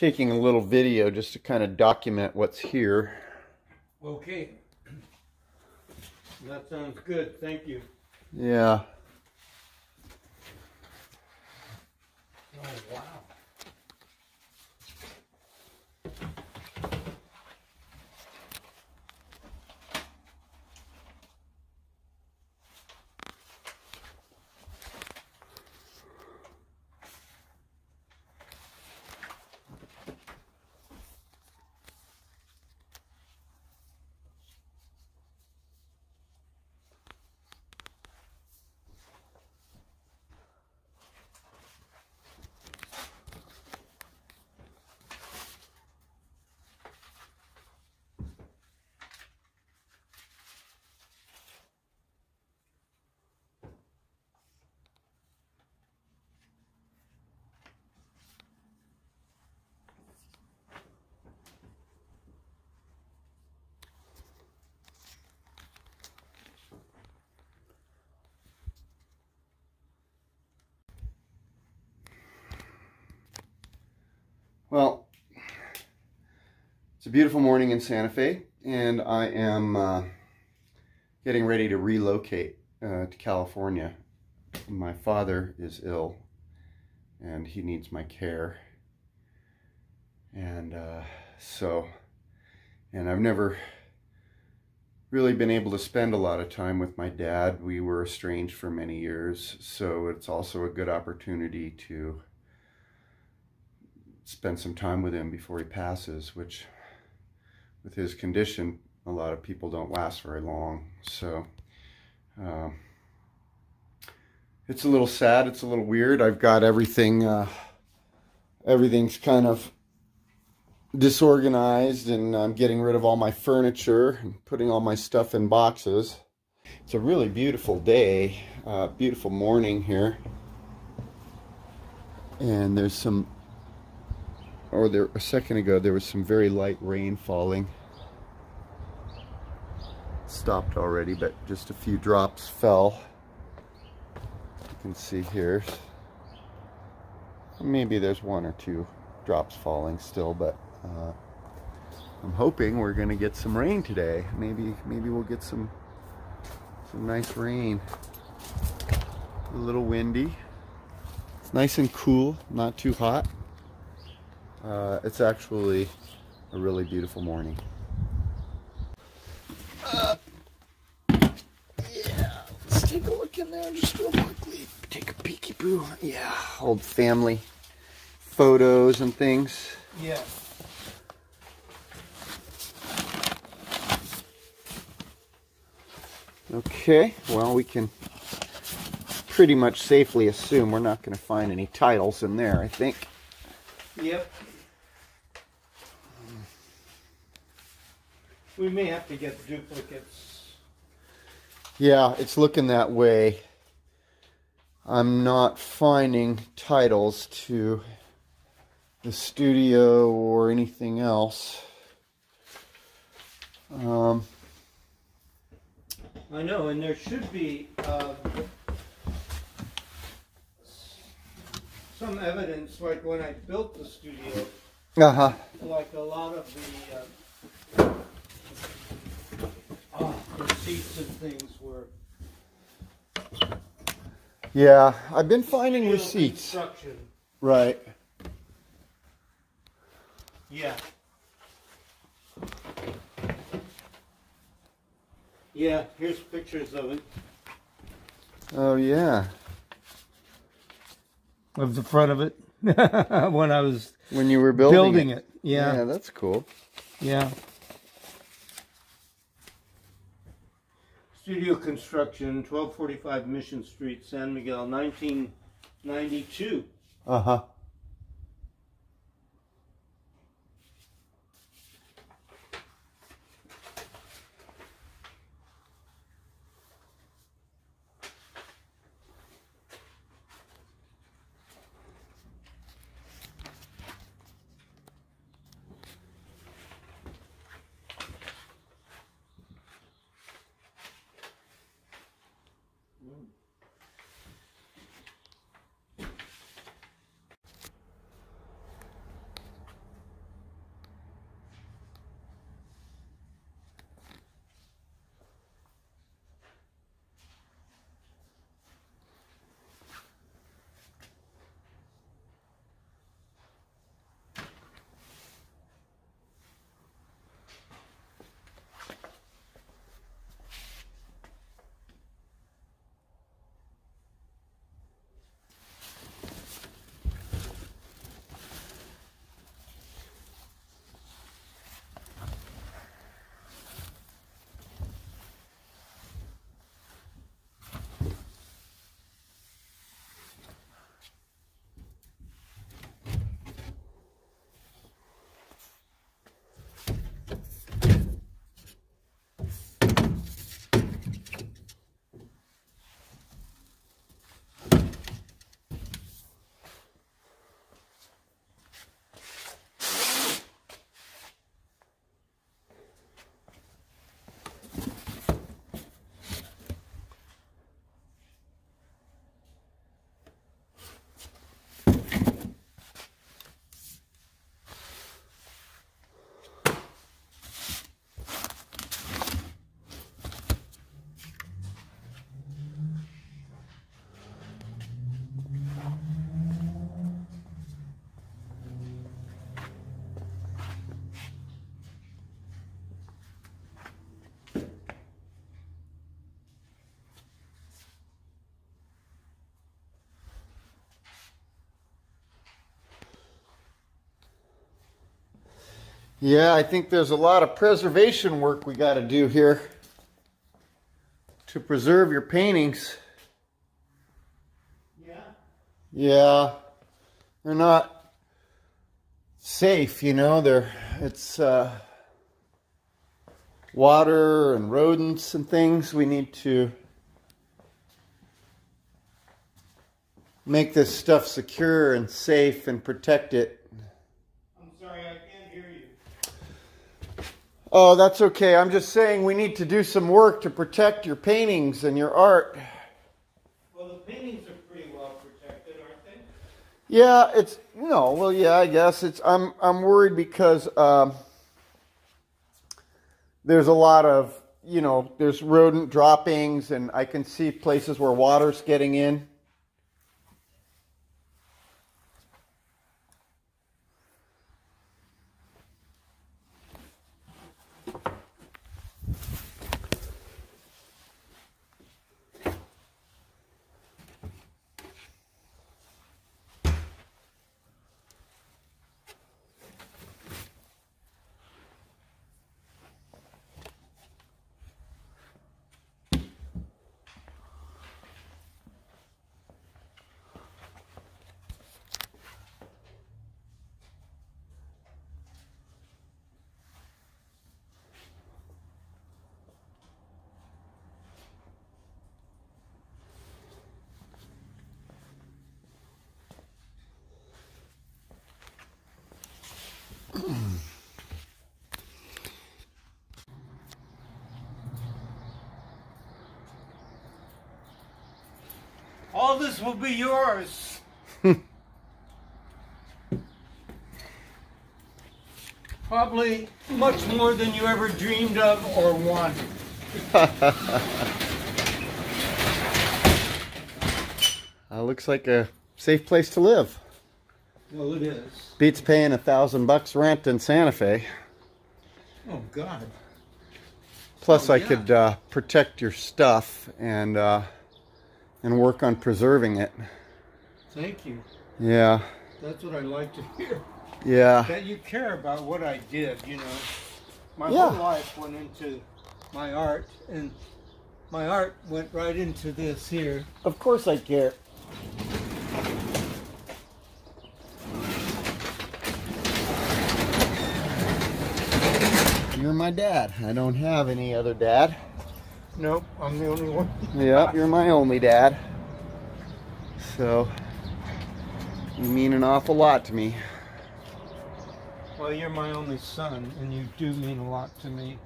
taking a little video just to kind of document what's here. Okay. That sounds good. Thank you. Yeah. Oh, wow. Well, it's a beautiful morning in Santa Fe, and I am uh, getting ready to relocate uh, to California. My father is ill, and he needs my care. And uh, so, and I've never really been able to spend a lot of time with my dad. We were estranged for many years, so it's also a good opportunity to spend some time with him before he passes, which with his condition, a lot of people don't last very long. So uh, it's a little sad. It's a little weird. I've got everything, uh, everything's kind of disorganized and I'm getting rid of all my furniture and putting all my stuff in boxes. It's a really beautiful day, uh, beautiful morning here. And there's some or there a second ago there was some very light rain falling. Stopped already but just a few drops fell. You can see here. Maybe there's one or two drops falling still but uh, I'm hoping we're gonna get some rain today. Maybe maybe we'll get some some nice rain. A little windy. It's nice and cool not too hot uh, it's actually a really beautiful morning. Uh, yeah, let's take a look in there just real quickly. Take a peeky boo. Yeah, old family photos and things. Yeah. Okay, well, we can pretty much safely assume we're not going to find any titles in there, I think. Yep. We may have to get duplicates. Yeah, it's looking that way. I'm not finding titles to the studio or anything else. Um, I know, and there should be uh, some evidence, like when I built the studio, uh huh. like a lot of the uh, receipts and things were Yeah, I've been finding steel receipts. construction. Right. Yeah. Yeah, here's pictures of it. Oh yeah. Of the front of it when I was When you were building, building it. it. Yeah. Yeah, that's cool. Yeah. Studio construction, 1245 Mission Street, San Miguel, 1992. Uh huh. Yeah, I think there's a lot of preservation work we got to do here to preserve your paintings. Yeah. Yeah, they're not safe, you know. They're it's uh, water and rodents and things. We need to make this stuff secure and safe and protect it. I'm sorry, I can't hear you. Oh, that's okay. I'm just saying we need to do some work to protect your paintings and your art. Well, the paintings are pretty well protected, aren't they? Yeah, it's no. Well, yeah, I guess it's. I'm I'm worried because um, there's a lot of you know there's rodent droppings, and I can see places where water's getting in. All this will be yours. Probably much more than you ever dreamed of or wanted. Uh, looks like a safe place to live. Well, it is. Beats paying a thousand bucks rent in Santa Fe. Oh, God. Plus, Oh, I yeah. could uh, protect your stuff and uh, and work on preserving it. Thank you. Yeah, That's what I like to hear. yeah. That you care about what I did, you know. My Yeah. whole life went into my art, and my art went right into this here. Of course I care. You're my dad. I don't have any other dad. Nope, I'm the only one. Yep, you're my only dad. So, you mean an awful lot to me. Well, you're my only son, and you do mean a lot to me.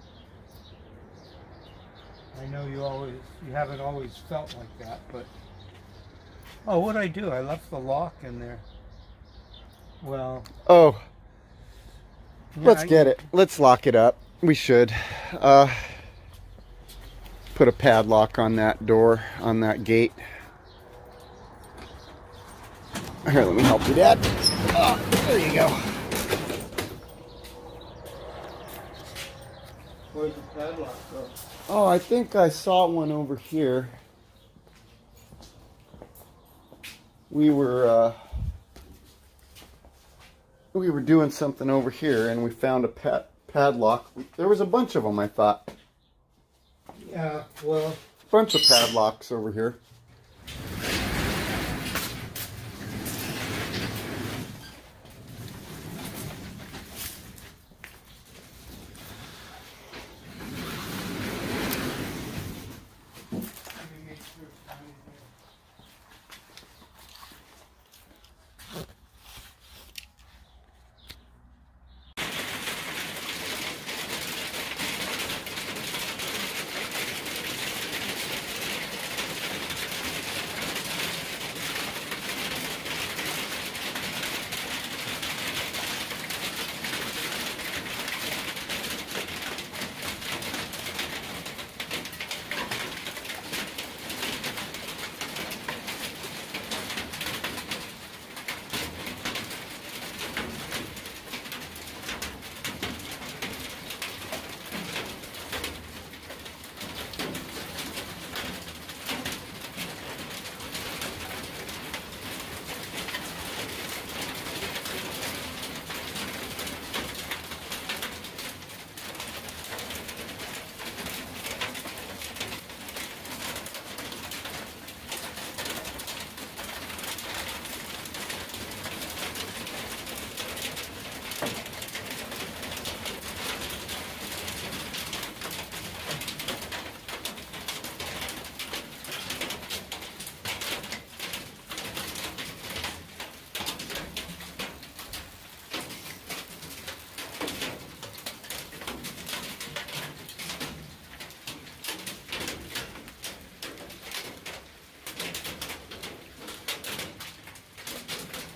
I know you always, you haven't always felt like that, but. Oh, what'd I do? I left the lock in there. Well, Oh, yeah, let's I- get it. Let's lock it up. We should. Uh, put a padlock on that door, on that gate. Here, let me help you, Dad. Oh, there you go. Where's the padlock go? Oh, I think I saw one over here. We were uh, we were doing something over here, and we found a pad padlock. There was a bunch of them. I thought Yeah, well, bunch of padlocks over here.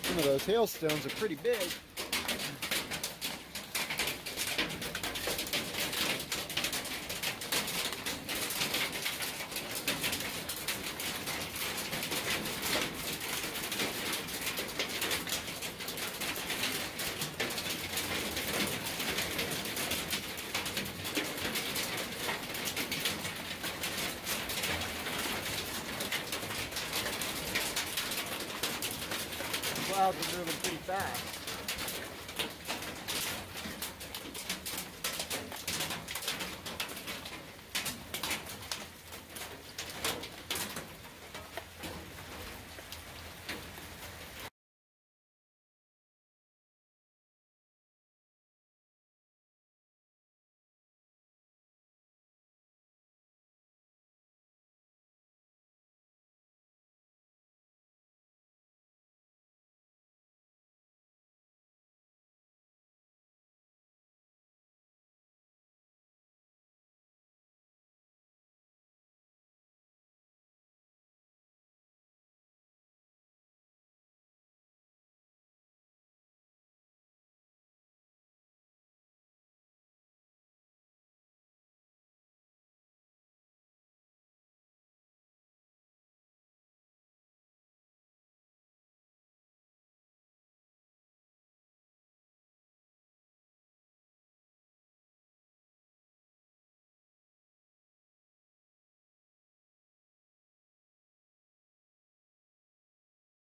Some of those hailstones are pretty big. Clouds are moving pretty fast.